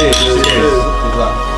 Cheers. Cheers.